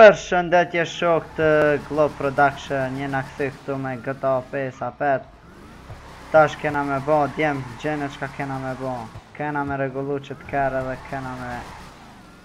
Përshëndetje shokt Globe Production, jena kthy këtu me GTA 5 a 5 Tash kena me bo, djem gjene çka kena me bo Kena me rregullu qët kerr edhe kena me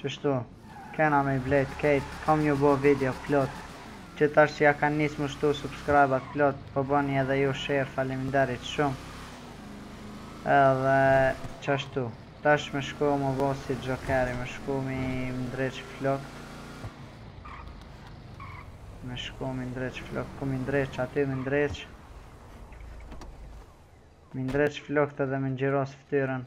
Qështu kena me i blejt kejt kom ju bo video plot se tash që ja kan nis mu shtu subscribat plot po boni edhe ju sher faleminderit shum edhe qashtu tash me shku mu bo si xhokeri me shku mi ndreq flokt me shku mi ndreq flokt ku mi ndreq aty mi ndreq mi ndreq flokt edhe me ngjiros ftyren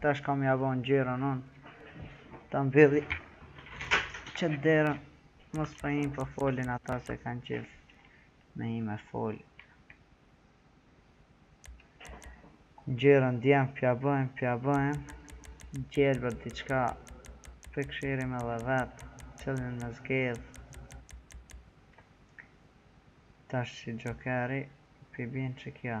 Tash kam ja bo ngjyrën unë Ta mbylli qet derën Mos pi m po folin ata se kanë qef Me me fol Ngjyrën djem pja bëjmë pja bëjmë Në qelë për diçka Po kqyri edhe vet Cilin me zgjedh Tash si xhokeri Pi bin qikjo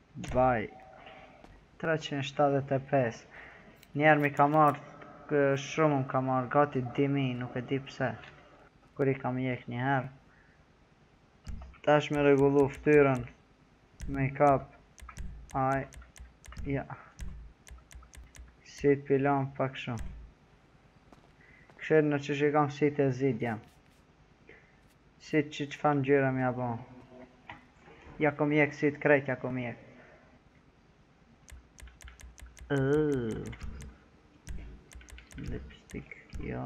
Vaj 375 Njëherë mi ka marrë Shumë më ka marrë Gati dy mijë Nuk e di pse Kur i kam hjek njëherë Tash me rregullu ftyren Make up Aj Ja Sytë pi lon pak shumë Kështu që i kam syt e zi djal Syt çfar ngjyre mja bo. Ja kom hjek syt krejt ja kom hjek. Ooh. Lipstick jo.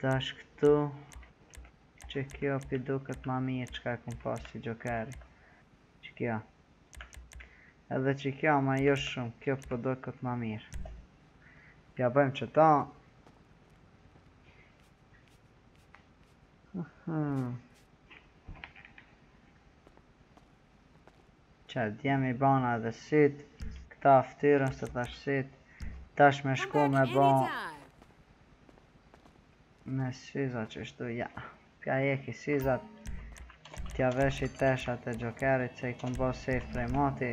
Tash këtu qikjo pi duket ma mirë çka e kom pas si xhokeri qikjo edhe qikjo ma jo shumë kjo po duket ma mirë ja bëjmë qeta Qe djem i bana edhe syt Këta ftyrën se tash syt Tash me shku me ba Me syza qështu ja Pja heki syzat Tja veshi teshat e xhokerit Se i kom ba save prej moti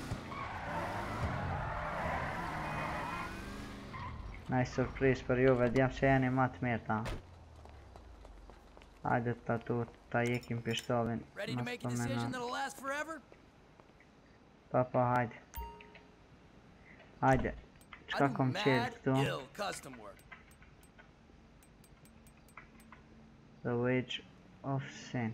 Naj surpriz për juve, djem që jeni ma të mirët. Ajde t'ta jekim pishtolin. Mas të mena. Pa pa hajde. Hajde. Qka kom qel këtu? The Wage of Sin.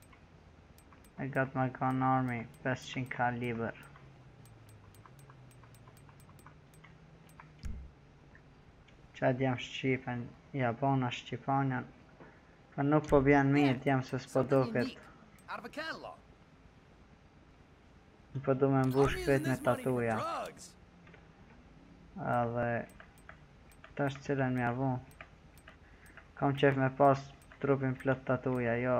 I got my gun army 500 kaliber Qe djem Shqipen ja bona Shqipanjan Po nuk po bjen mirë djem se s'po duket Po du me mbush krejt me tatuja Edhe Tash cilën me ja vu Kam qef me pas trupin plot tatuja Jo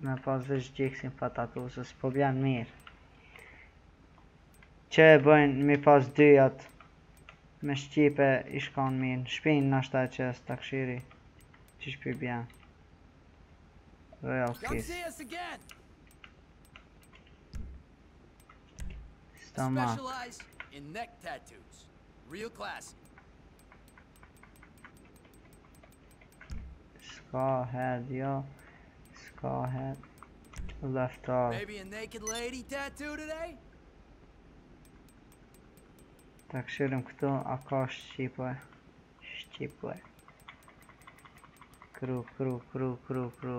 Me pas veç gjiksin pa tatu Se s'po bjen mirë Qe bon mi pas dyjat Me shqipe i shkon mirë Në shpin tash ta qes ta kshyri Qysh pi bjen Royal Kiss Tamam Real class. Scarhead, jo. Scarhead. Left off. Maybe a naked lady tattoo today? Ta kshyrim këtu, a ka shqipë, shqipë. Kru, kru, kru, kru, kru.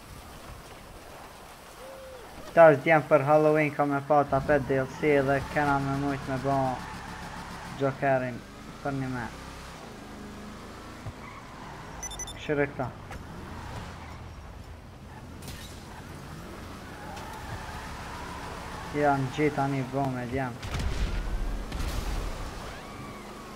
Tash djem për Halloween ka me pa update DLC dhe kena me mujt me bo Jokerin përnime Kshyre këta Ja një tani bom e djem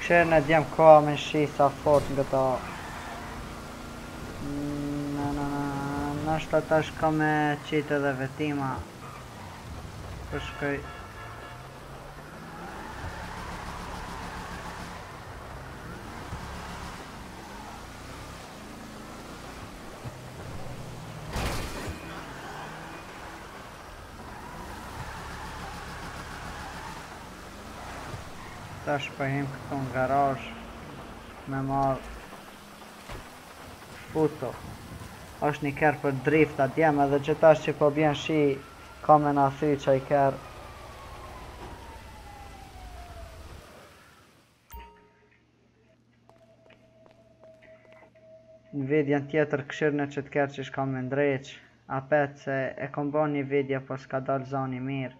Kshyrne djem koha me shi sa fort GTA Në në në Në nashta tash ka me qitë edhe vetima Për shkoj Tash po him këtu në garaj me marr Futo. Është një kerr për drifta djem edhe qitash që po bjen shi, ka me na thy qaj kerr. Në videon tjetër kshirne qetë kerr qysh kam me ndreq Apet se e kom bo një video po s'ka dal zoni mirë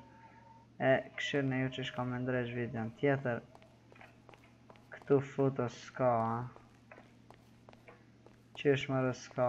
E kshirne ju qysh kam me ndreq videon tjetër Këtu foto s'ka a Qysh më rë s'ka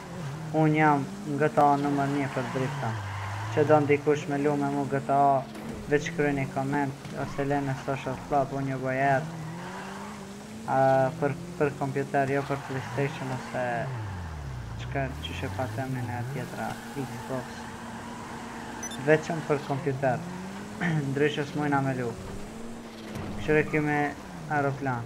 Unë jam n'gta numër një për drifta qe don dikush me lu me mu n'gta veç kryni koment ose le në social club unë ju boj add a për për kompjuter jo për playstation ose çka qysh e pat emnin e e tjetra xbox veçem për kompjuter ndryshe smujna me lu kqyre qeky me aeroplan.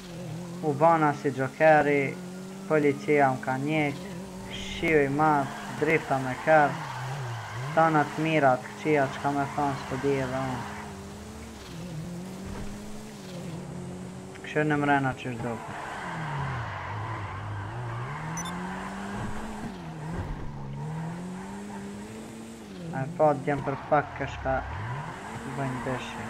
U bana si xhokeri, policia më ka njekë, shiu i madh, drifta me kërr, tona të mira, të këqija çka me thonë s'po di edhe unë. Kshirne mrena qysh duket. A e pa djem për pak këshka bëjnë dëshje.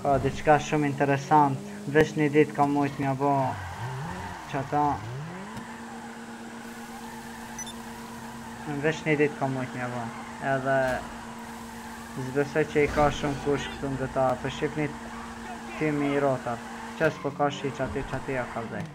Ka diçka shumë interesant Veç një ditë kam mujt mja bo qata Veç një ditë ka mujt mja bo Edhe s'besoj që i ka shumë kush këtu në gta Për shqipni Ty mi i rotar Qes po ka shi qati qati ja ka vdek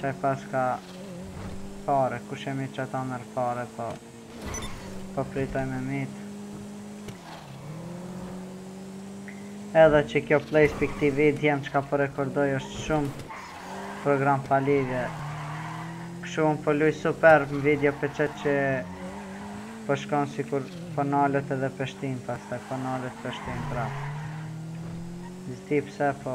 Qaj paska fare, kush e mi qëta mërë fare, po, po pritoj me mit. Edhe që kjo place për këti vid, jem çka po rekordoj është shumë program pa lidhje. Këshu unë po luj super më video për qëtë që po shkon sikur po nalet edhe pështim pastaj, po nalet pështim prap. S'di pse po...